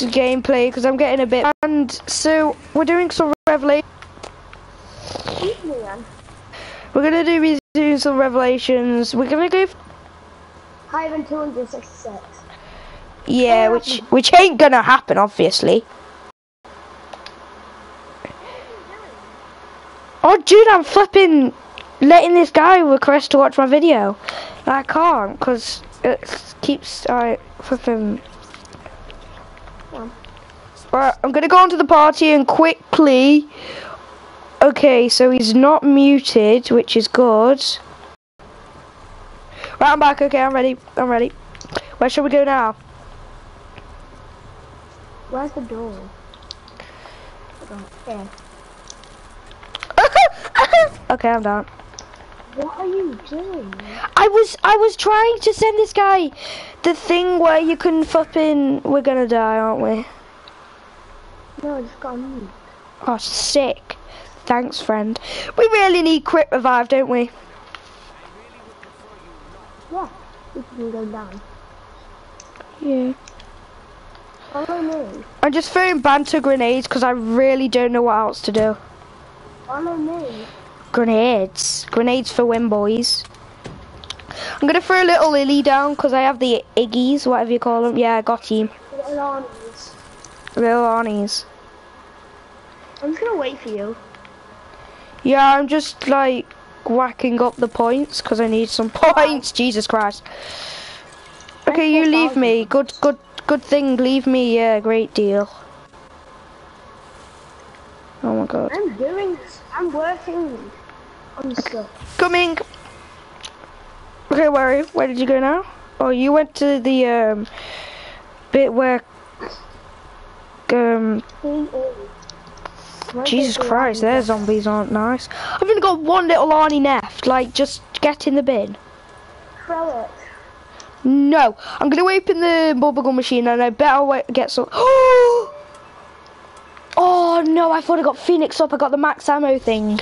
this gameplay because I'm getting a bit. And so we're doing some revelation. We're gonna do doing some revelations. We're gonna go. Higher than 266. Yeah, which which ain't gonna happen, obviously. Oh, dude, I'm flipping, letting this guy request to watch my video. I can't because it keeps I flipping. Right, I'm gonna go onto the party and quickly. Okay, so he's not muted, which is good. Right, I'm back. Okay, I'm ready. I'm ready. Where should we go now? Where's the door? Here. okay, I'm down. What are you doing? I was I was trying to send this guy the thing where you can fucking we're gonna die, aren't we? No, I just got. Oh, sick. Thanks, friend. We really need quick revive, don't we? Yeah, we can go down. Yeah. Oh, Follow me. I'm just throwing banter grenades because I really don't know what else to do. Oh, Follow me. Grenades. Grenades for win, boys. I'm gonna throw a little lily down because I have the Iggies, whatever you call them. Yeah, I got him. Little Arnie's. I'm just gonna wait for you. Yeah, I'm just like whacking up the points because I need some points. Jesus Christ. Okay, you leave me. Good, good, good thing. Leave me. Yeah, great deal. Oh my god. I'm doing. I'm working on stuff. Coming. Okay, where are you? Where did you go now? Oh, you went to the um bit where um Jesus Christ, their zombies aren't nice. I've only got one little Arnie left. Like, just get in the bin. Throw it. No, I'm gonna open the bubblegum machine and I better wait, get some. Oh no, I thought I got Phoenix up. I got the max ammo thing.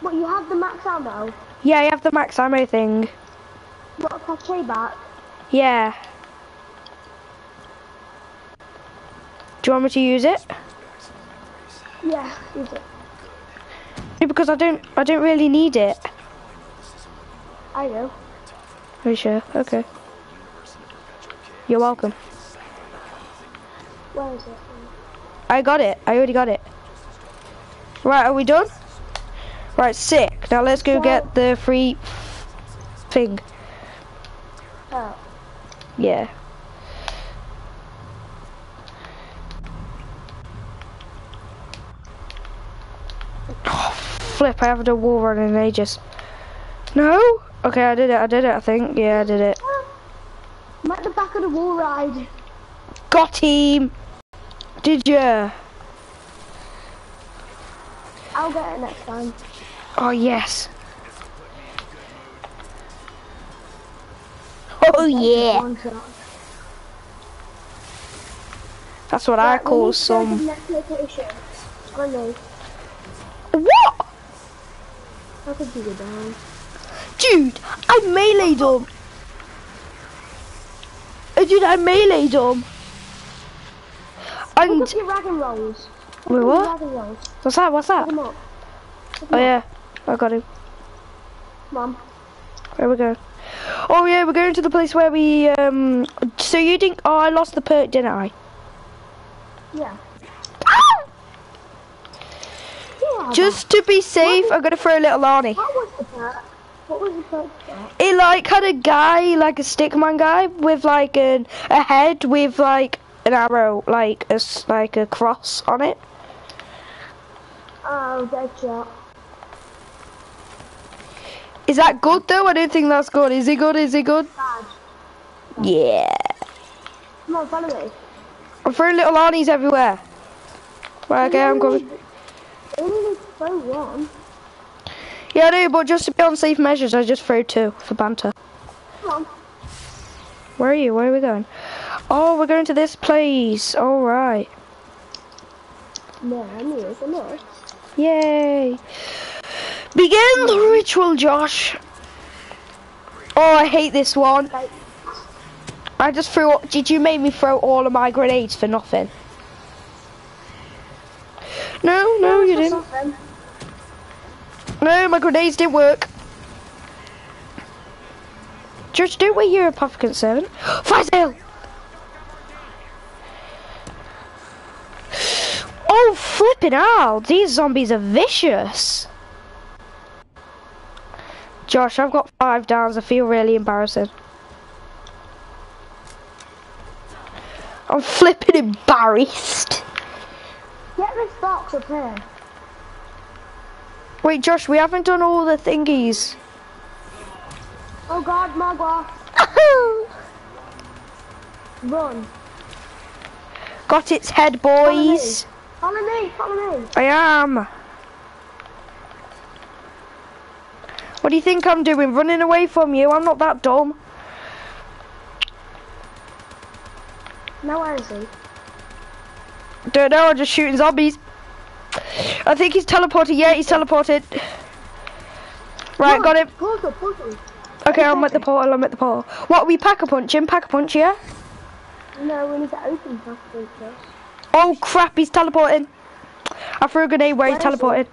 What, you have the max ammo? Yeah, I have the max ammo thing. What, a Cache Back? Yeah. Do you want me to use it? Yeah, use it. Yeah, because I don't, I don't really need it. I do. Are you sure? Okay. You're welcome. Where is it? I got it. I already got it. Right, are we done? Right, sick. Now let's go get the free thing. Oh. Yeah. Flip, I haven't done wall run in ages. No? Okay, I did it, I did it, I think. Yeah, I did it. I'm at the back of the wall ride. Got him! Did ya? I'll get it next time. Oh, yes. Oh, yeah. That's what I call need to go to some... How could you go down? Dude, I meleeed him. Uh, Dude, I meleeed him. And up your dragon rolls. Pick Wait, what? Rolls. what's that? What's that? them up. Pick Oh up. yeah, I got him. Mom. Where we go? Oh yeah, we're going to the place where we um. So you think? Oh, I lost the perk, didn't I? Yeah. Just to be safe, I'm gonna throw a little Arnie. What was the? What was the perk? It like had a guy, like a stickman guy, with like an a head with like an arrow, like a like a cross on it. Oh, dead shot. Is that good though? I don't think that's good. Is it good? Is it good? Bad. Yeah. Come on, follow me. I'm throwing little Arnies everywhere. Right, okay, I'm coming. I only need to throw one. Yeah, I do, but just to be on safe measures, I just throw two for banter. Come on. Where are you? Where are we going? Oh, we're going to this place. All right. No, I knew it. Yay. Begin the ritual, Josh. Oh, I hate this one. I just threw. Did you make me throw all of my grenades for nothing? No, no, you didn't. Something. No, my grenades didn't work. Judge, do what you're a public servant. Fire sale! Oh, flipping out! These zombies are vicious. Josh, I've got five downs. I feel really embarrassing. I'm flipping embarrassed. Get this box up here. Wait, Josh, we haven't done all the thingies. Oh god, Margwa. Run. Got its head, boys. Follow me, follow me. I am. What do you think I'm doing? Running away from you? I'm not that dumb. Now where is he? Don't know, I'm just shooting zombies. I think he's teleported. Yeah, he's teleported. Right, got him. Portal, portal. Okay, I'm at the portal, I'm at the portal. What, are we pack a punch him? Pack a punch, yeah? No, we need to open something first. Oh crap, he's teleporting. I threw a grenade where, Where he? teleported.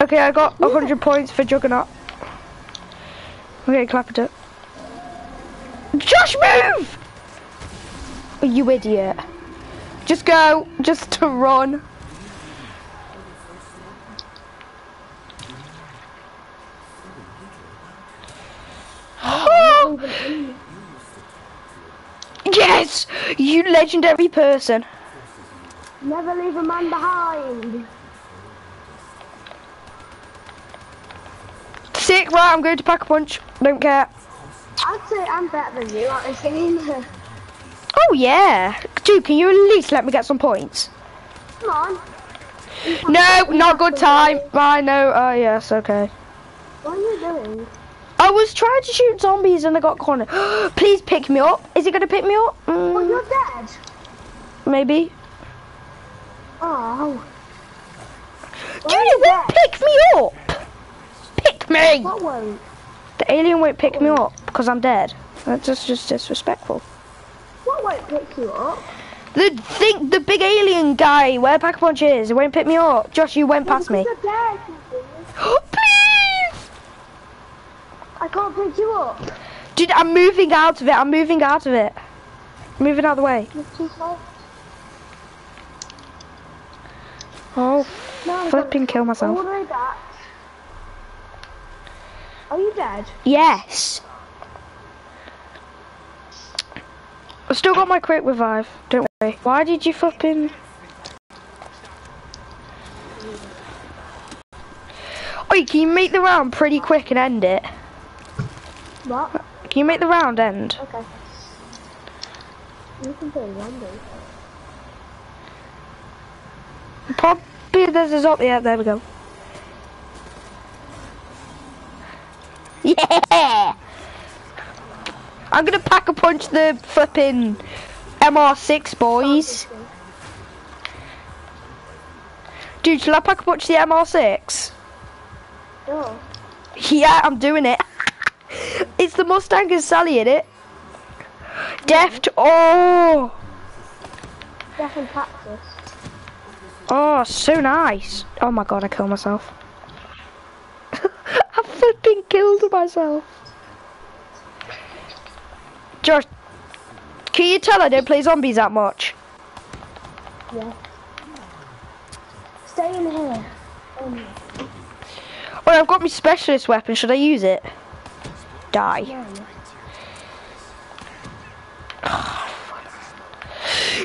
Okay, I got a 100 points for Juggernaut. Okay, clap it up. Josh, move! Oh, You idiot. Just go, just to run. In. yes! You legendary person. Never leave a man behind. Sick, right, I'm going to pack a punch. Don't care. I'd say I'm better than you at this game. Oh yeah. Dude, can you at least let me get some points? Come on. No, not good time. I know. Oh yes, okay. What are you doing? I was trying to shoot zombies and I got cornered. Please pick me up. Is he gonna pick me up? Oh, Mm, you're dead. maybe. Oh. Dude, it won't pick me up. Pick me. What won't? The alien won't pick me up because I'm dead. That's just just disrespectful. Won't pick you up? The thing, the big alien guy where Pack a Punch is, it won't pick me up. Josh, you went past me. Please. I can't pick you up. Dude, I'm moving out of it. I'm moving out of it. I'm Moving out of the way. You're too slow. Oh, No, flipping kill myself. All the way back. Are you dead? Yes. I've still got my quick revive. Don't worry. Why did you flipping? Wait, can you make the round pretty quick and end it? What? Can you make the round end? Okay. You can play Randy. Probably there's a zombie. Yeah, there we go. I'm gonna pack a punch the flipping MR6 boys. Dude, shall I pack a punch the MR6? Oh. Yeah, I'm doing it. it's the Mustang and Sally in it. Deft. Oh, Death and Cactus. oh, so nice. Oh my god, I killed myself. I flipping killed myself. Josh, can you tell I don't play zombies that much? Yeah. Stay in here. Um, Oh, I've got my specialist weapon. Should I use it? Die. no.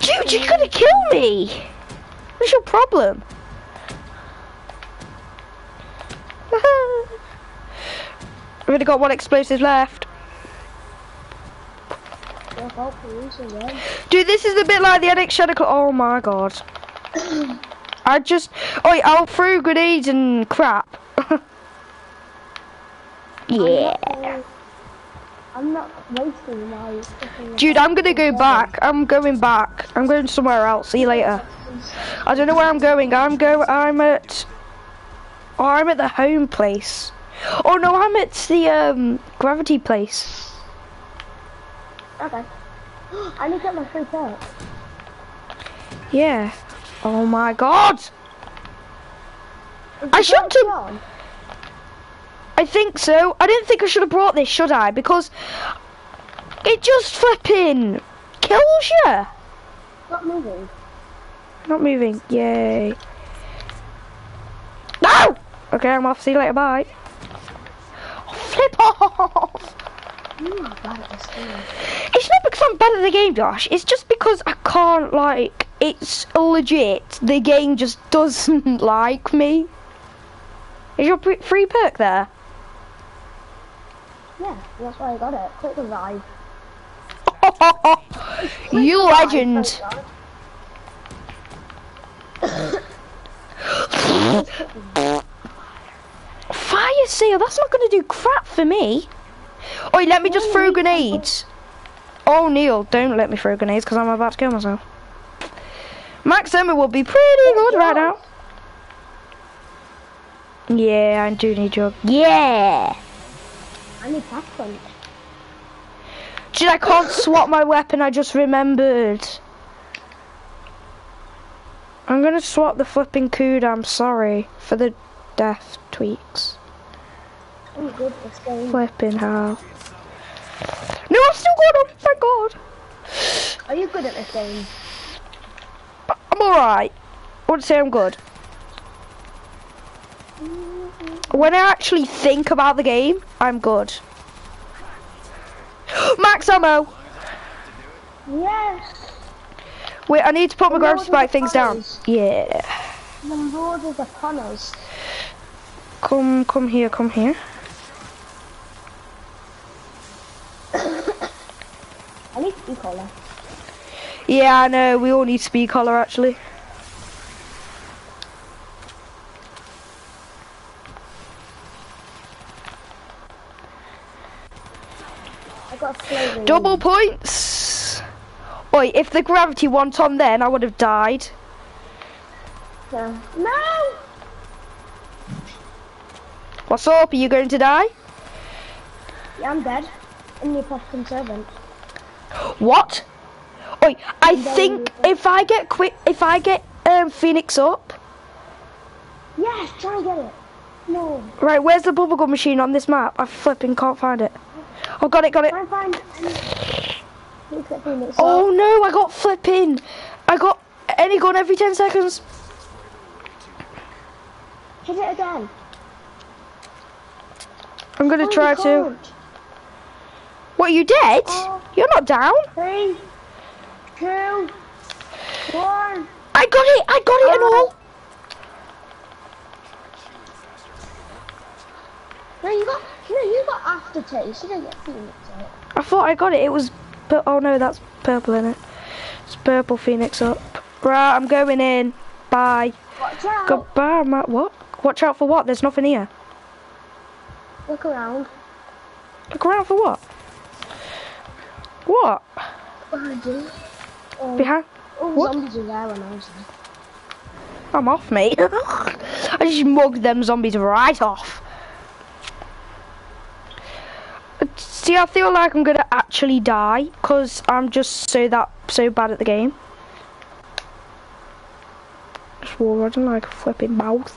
Dude, you're gonna kill me. What's your problem? I've only got one explosive left. Your fault for losing them. Dude, this is a bit like the NX Shadow Oh my god. I just. Oh, I'll throw grenades and crap. yeah. I'm not wasting my Dude, I'm gonna go back. I'm going back. I'm going somewhere else. See you later. I don't know where I'm going. I'm go. I'm at. Oh, I'm at the home place. Oh no, I'm at the um gravity place. Okay. I need to get my free perk. Yeah. Oh my god! I should perk have- I think so. I didn't think I should have brought this, should I? Because it just flipping kills you. Not moving. Not moving. Yay. No! Okay, I'm off. See you later. Bye. Oh, flip off! Oh you are bad at this game. It's not because I'm bad at the game, Josh. It's just because I can't, like, it's legit. The game just doesn't like me. Is your pre- free perk there? Yeah, that's why I got it. Click the ride. you legend. Fire sale, that's not gonna do crap for me. Oi, let me just throw grenades. Oh, Neil, don't let me throw grenades because I'm about to kill myself. Max Ammo will be pretty good right now. Yeah, I do need your. Yeah! I need punch. Dude, I can't swap my weapon, I just remembered. I'm gonna swap the flipping cood, I'm sorry for the death tweaks. I'm good game. Flipping hell. No, I've still got him, thank God. Are you good at this game? I'm alright. I wouldn't say I'm good. When I actually think about the game, I'm good. Max ammo! Yes! Wait, I need to put my grab spike things down. Yeah. The Lord is upon us. Come, come here, come here. I need Speed Cola. Yeah, I know. We all need Speed Cola actually. Double points. Oi, if the gravity weren't on then, I would have died. Yeah. No! What's up? Are you going to die? Yeah, I'm dead. In the Apothicon Servant. What? Oi, I Then- think if I get quick, if I get um, Phoenix up, Yes, try and get it. No. right? Where's the bubblegum machine on this map? I flipping can't find it. Oh, got it, got it. Try and find any... Please get Phoenix. Oh no, I got flipping. I got any gun every 10 seconds. Hit it again. I'm gonna Oh, try to. What, you dead? Oh. You're not down? Three, two, one. I got it, I got it and Oh. all. No, you got, no, you got aftertaste. You didn't get Phoenix. Right? I thought I got it. It was, but oh no, that's purple in it. It's purple phoenix up. Right, I'm going in. Bye. Watch out. Goodbye, Matt. What? Watch out for what? There's nothing here. Look around. Look around for what? What? Behind. Um, Behind? oh, what? zombies are there when I was there. I'm off, mate. I just mugged them zombies right off. See, I feel like I'm gonna actually die because I'm just so that so bad at the game. Just wall running like a flipping mouth.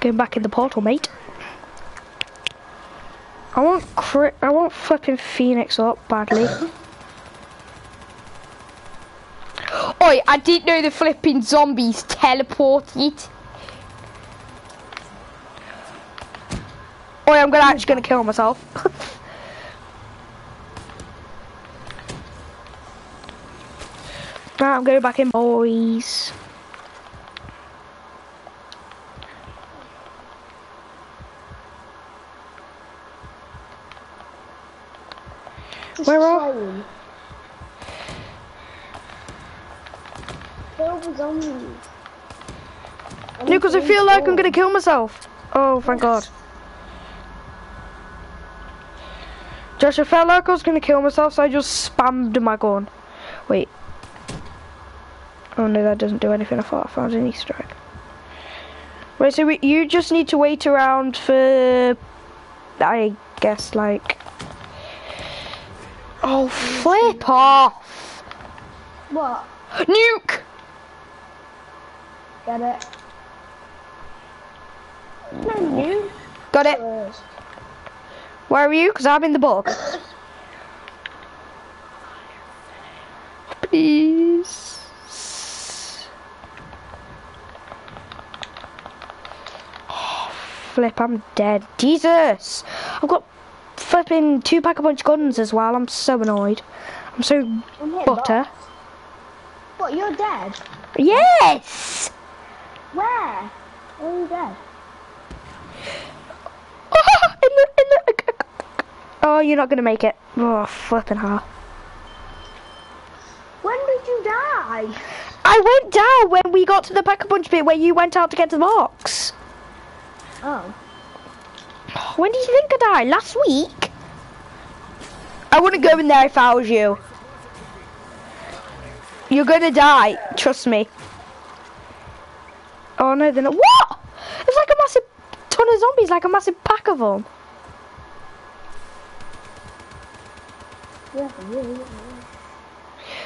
Going back in the portal, mate. I want cri- I want flipping Phoenix up badly. Oi, I didn't know the flipping zombies teleported. Oi, I'm gonna actually gonna kill myself. right, I'm going back in, boys. Just Where are- trying. Kill the zombies. No, because I feel like I'm gonna kill myself. Oh, thank God. Josh, I felt like I was gonna kill myself, so I just spammed my gun. Wait. Oh no, that doesn't do anything. I thought I found an Easter egg. Wait, so we, you just need to wait around for I guess like. Oh, flip off! What? Nuke! Get it? No, you. Got it. Where are you? Because I'm in the book. Please. Oh, flip, I'm dead. Jesus! I've got flipping two pack a punch guns as well. I'm so annoyed. I'm so I'm butter. box. What, you're dead? Yes! Where? Where are you dead? Oh, in the, in the, oh, you're not gonna make it. Oh, flipping hell. When did you die? I went down when we got to the pack a punch bit where you went out to get to the box. Oh. When did you think I died? Last week? I wouldn't go in there if I was you. You're gonna die, trust me. Oh no, they're not. What? There's like a massive ton of zombies, like a massive pack of them. Yeah, yeah, yeah.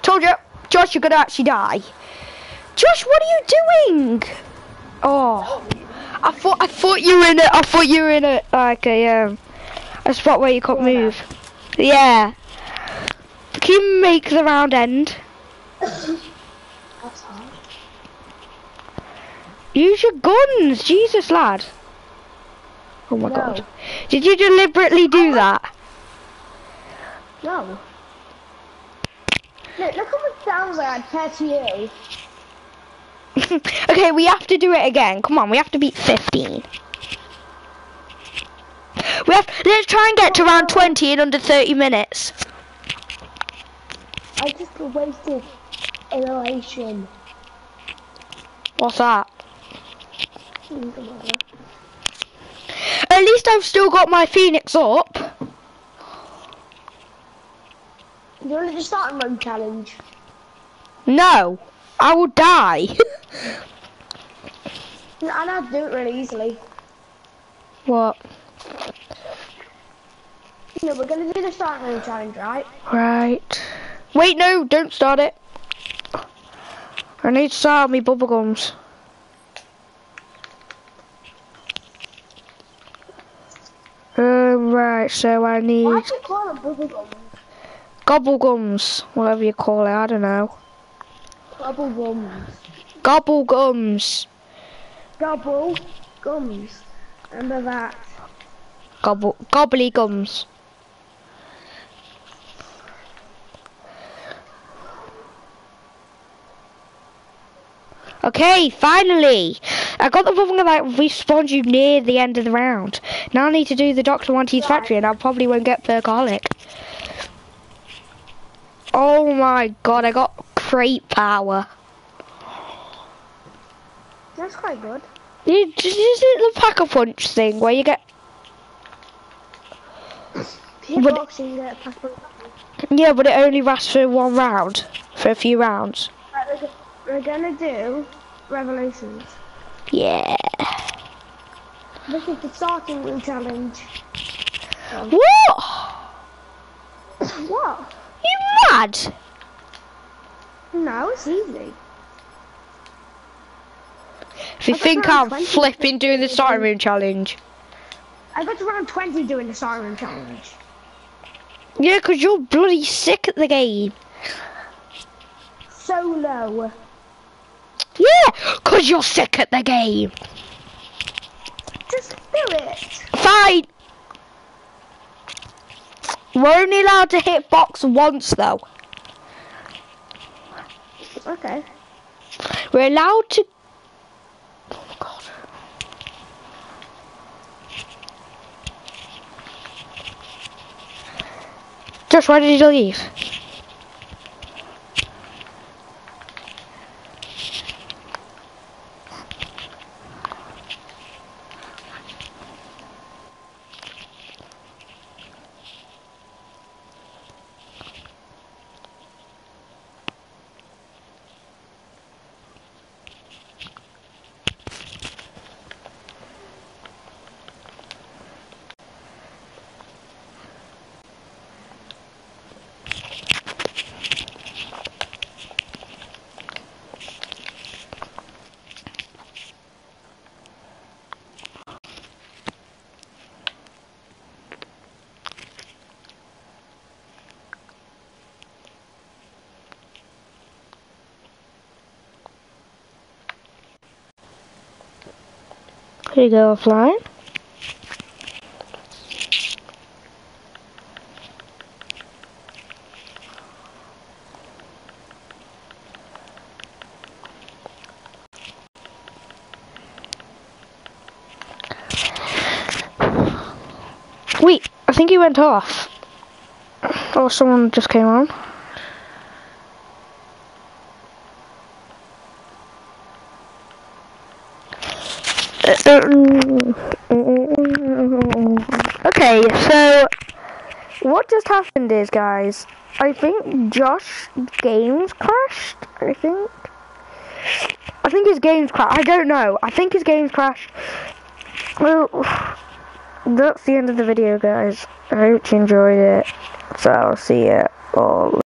Told you, Josh, you're gonna actually die. Josh, what are you doing? Oh, I thought I thought you were in it. I thought you were in it like a um a spot where you can't move. Yeah. Can you make the round end? That's hard. Use your guns, Jesus, lad. Oh my No. god. Did you deliberately do that? No. Look, look how much damage I had compared to you. okay, we have to do it again. Come on, we have to beat 15. Have. Let's try and get to round 20 in under 30 minutes. I just wasted inhalation. What's that? Hmm. At least I've still got my phoenix up. You want to just start a run challenge? No, I will die. and I do it really easily. what? No, we're gonna do the start run challenge, right? Right. Wait, no, don't start it. I need to start me bubblegums. Um, right, so I Why need do you call it bubblegum? gobblegums, whatever you call it, I don't know. Bubble gums. Gobblegums. Gobble gums. Remember that. Gobble, gobbly gums. Okay, finally! I got the bubble that respawned you near the end of the round. Now I need to do the Dr. Monty's factory and I probably won't get Perkaholic. Oh my god, I got crate power. That's quite good. You- Is it the pack-a-punch thing where you get... A passport. Yeah, but it only lasts for one round. For a few rounds. Right, we're, we're gonna do revelations. Yeah. This is the starting room challenge. What? What? You mad? No, it's easy. If you think I'm flipping doing the starting room challenge. I got to round 20 doing the starting room challenge. Yeah, 'cause you're bloody sick at the game. Solo. Yeah, 'cause you're sick at the game. Just do it. Fine. We're only allowed to hit box once though. Okay. We're allowed to. Oh God. Josh, why did you leave? Here you go offline. Wait, I think he went off. Or someone just came on. Uh, uh, okay, so what just happened is, guys, I think Josh games crashed. I think. I think his games crashed. I don't know. I think his games crashed. Well, that's the end of the video, guys. I hope you enjoyed it. So I'll see you all.